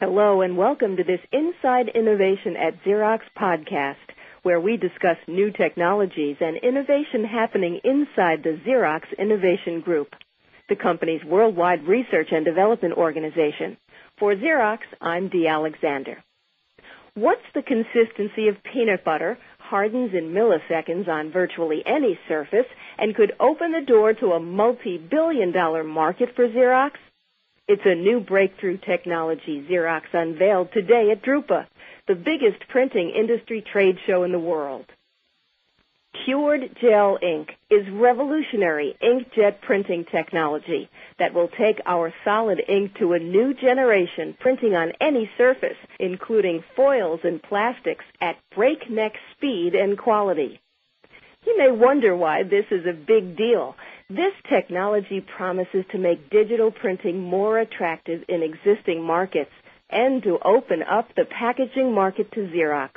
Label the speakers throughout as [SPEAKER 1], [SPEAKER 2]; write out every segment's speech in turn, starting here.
[SPEAKER 1] Hello and welcome to this Inside Innovation at Xerox podcast, where we discuss new technologies and innovation happening inside the Xerox Innovation Group, the company's worldwide research and development organization. For Xerox, I'm Dee Alexander. What's the consistency of peanut butter hardens in milliseconds on virtually any surface and could open the door to a multi-billion dollar market for Xerox? It's a new breakthrough technology Xerox unveiled today at Drupa, the biggest printing industry trade show in the world. Cured Gel Ink is revolutionary inkjet printing technology that will take our solid ink to a new generation printing on any surface, including foils and plastics at breakneck speed and quality. You may wonder why this is a big deal. This technology promises to make digital printing more attractive in existing markets and to open up the packaging market to Xerox.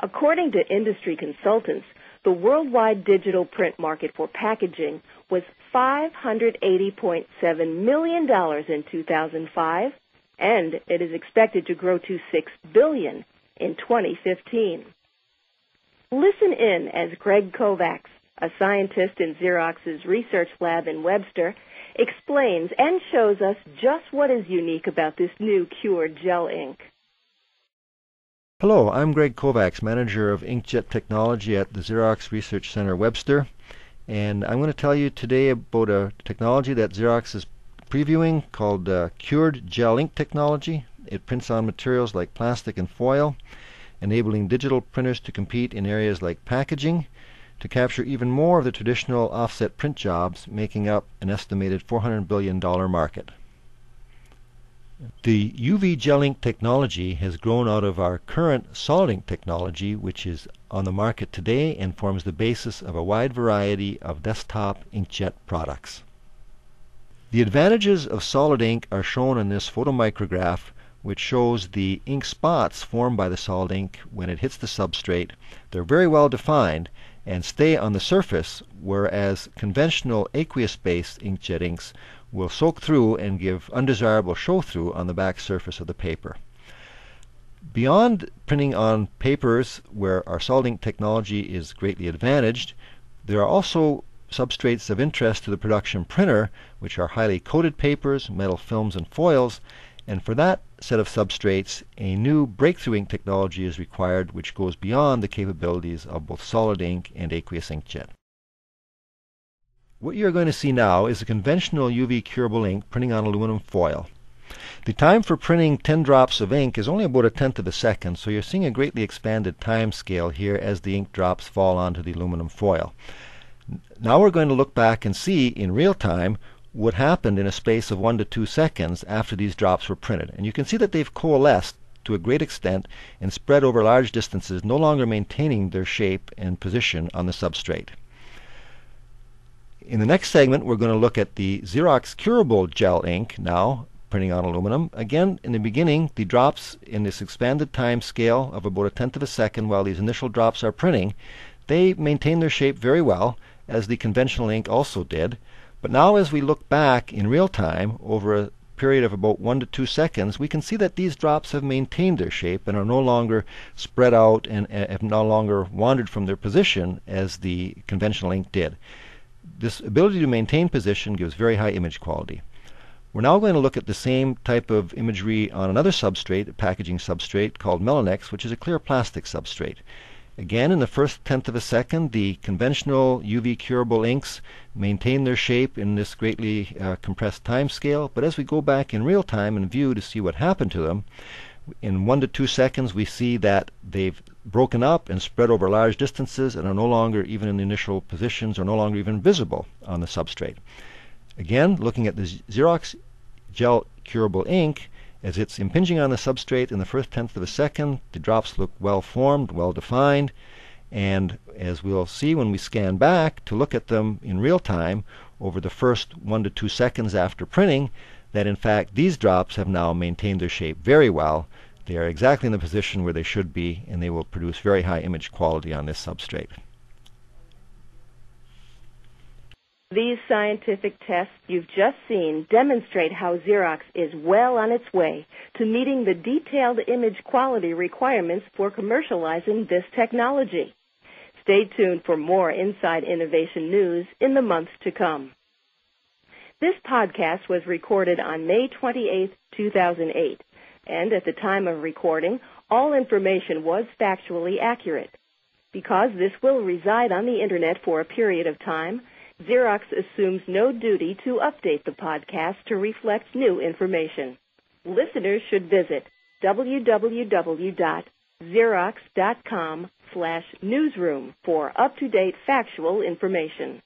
[SPEAKER 1] According to industry consultants, the worldwide digital print market for packaging was $580.7 million in 2005, and it is expected to grow to 6 billion in 2015. Listen in as Greg Kovacs, a scientist in Xerox's research lab in Webster, explains and shows us just what is unique about this new cured gel ink.
[SPEAKER 2] Hello, I'm Greg Kovacs, manager of inkjet technology at the Xerox Research Center Webster, and I'm going to tell you today about a technology that Xerox is previewing called uh, Cured Gel Ink technology. It prints on materials like plastic and foil, enabling digital printers to compete in areas like packaging to capture even more of the traditional offset print jobs, making up an estimated $400 billion market. The UV gel ink technology has grown out of our current solid ink technology, which is on the market today and forms the basis of a wide variety of desktop inkjet products. The advantages of solid ink are shown in this photomicrograph, which shows the ink spots formed by the solid ink when it hits the substrate. They're very well defined and stay on the surface, whereas conventional aqueous-based inkjet inks will soak through and give undesirable show-through on the back surface of the paper. Beyond printing on papers where our solid ink technology is greatly advantaged, there are also substrates of interest to the production printer, which are highly coated papers, metal films, and foils, and for that set of substrates, a new breakthrough ink technology is required which goes beyond the capabilities of both solid ink and aqueous inkjet. What you're going to see now is a conventional UV curable ink printing on aluminum foil. The time for printing 10 drops of ink is only about a tenth of a second, so you're seeing a greatly expanded time scale here as the ink drops fall onto the aluminum foil. Now we're going to look back and see in real time what happened in a space of 1 to 2 seconds after these drops were printed. And you can see that they've coalesced to a great extent and spread over large distances, no longer maintaining their shape and position on the substrate. In the next segment, we're going to look at the Xerox curable gel ink now, printing on aluminum. Again, in the beginning, the drops in this expanded time scale of about a tenth of a second while these initial drops are printing, they maintain their shape very well, as the conventional ink also did. But now as we look back in real time over a period of about one to two seconds, we can see that these drops have maintained their shape and are no longer spread out and uh, have no longer wandered from their position as the conventional ink did. This ability to maintain position gives very high image quality. We're now going to look at the same type of imagery on another substrate, a packaging substrate called Melinex, which is a clear plastic substrate. Again, in the first tenth of a second, the conventional UV curable inks maintain their shape in this greatly uh, compressed time scale, but as we go back in real time and view to see what happened to them, in one to two seconds we see that they've broken up and spread over large distances and are no longer even in the initial positions or no longer even visible on the substrate. Again, looking at the Xerox gel curable ink, as it's impinging on the substrate in the first tenth of a second, the drops look well formed, well defined, and as we'll see when we scan back to look at them in real time over the first one to two seconds after printing, that in fact these drops have now maintained their shape very well they are exactly in the position where they should be, and they will produce very high image quality on this substrate.
[SPEAKER 1] These scientific tests you've just seen demonstrate how Xerox is well on its way to meeting the detailed image quality requirements for commercializing this technology. Stay tuned for more Inside Innovation news in the months to come. This podcast was recorded on May 28, 2008, and at the time of recording, all information was factually accurate. Because this will reside on the Internet for a period of time, Xerox assumes no duty to update the podcast to reflect new information. Listeners should visit www.xerox.com slash newsroom for up-to-date factual information.